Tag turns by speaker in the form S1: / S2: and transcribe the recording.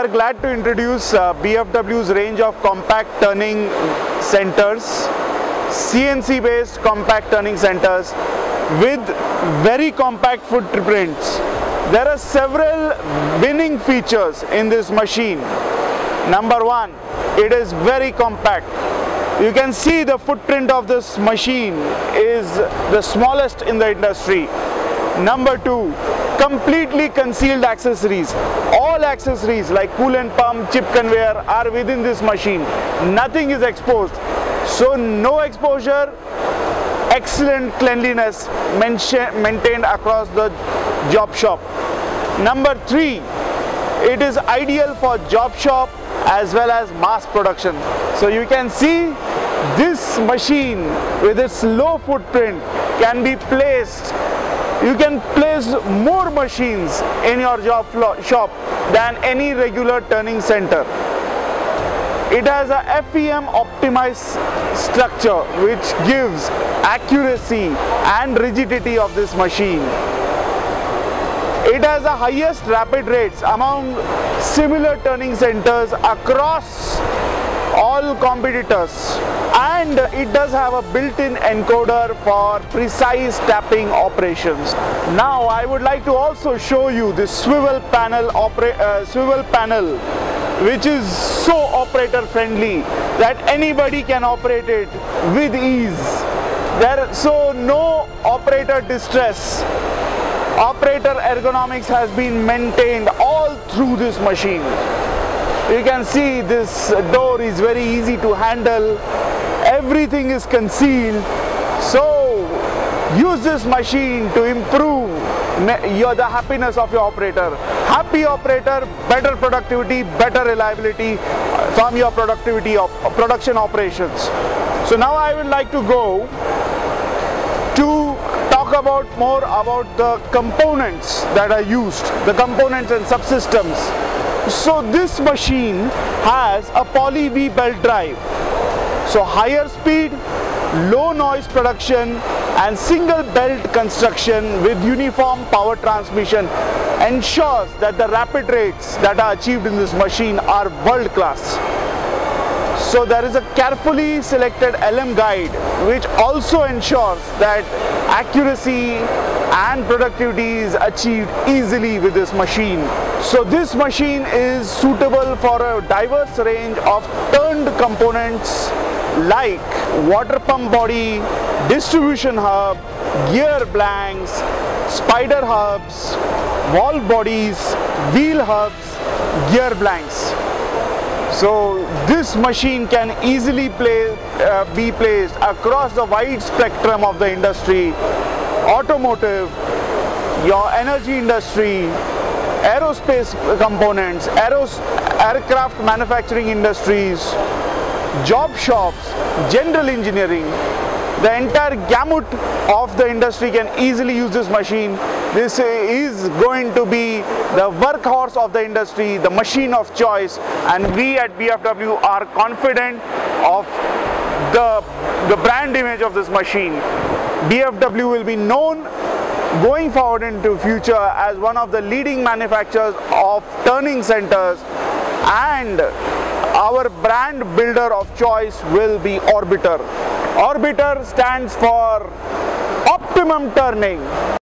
S1: We are glad to introduce uh, BFW's range of compact turning centers, CNC based compact turning centers with very compact footprints. There are several winning features in this machine. Number one, it is very compact. You can see the footprint of this machine is the smallest in the industry. Number two, completely concealed accessories. All accessories like coolant pump, chip conveyor are within this machine. Nothing is exposed. So no exposure, excellent cleanliness maintained across the job shop. Number three, it is ideal for job shop as well as mass production. So you can see this machine with its low footprint can be placed you can place more machines in your job shop than any regular turning center. It has a FEM optimized structure which gives accuracy and rigidity of this machine. It has the highest rapid rates among similar turning centers across all competitors and it does have a built-in encoder for precise tapping operations. Now I would like to also show you this swivel panel uh, swivel panel which is so operator friendly that anybody can operate it with ease. There so no operator distress. Operator ergonomics has been maintained all through this machine. You can see this door is very easy to handle. Everything is concealed. So use this machine to improve your, the happiness of your operator. Happy operator, better productivity, better reliability uh, from your productivity of uh, production operations. So now I would like to go to talk about more about the components that are used, the components and subsystems so this machine has a poly V belt drive. So higher speed, low noise production and single belt construction with uniform power transmission ensures that the rapid rates that are achieved in this machine are world class. So there is a carefully selected LM guide which also ensures that accuracy and productivity is achieved easily with this machine. So this machine is suitable for a diverse range of turned components like water pump body, distribution hub, gear blanks, spider hubs, valve bodies, wheel hubs, gear blanks. So this machine can easily play, uh, be placed across the wide spectrum of the industry, automotive, your energy industry, aerospace components, aeros aircraft manufacturing industries, job shops, general engineering, the entire gamut of the industry can easily use this machine. This is going to be the workhorse of the industry, the machine of choice and we at BFW are confident of the, the brand image of this machine. BFW will be known going forward into future as one of the leading manufacturers of turning centers and our brand builder of choice will be Orbitur. Orbitur stands for optimum turning.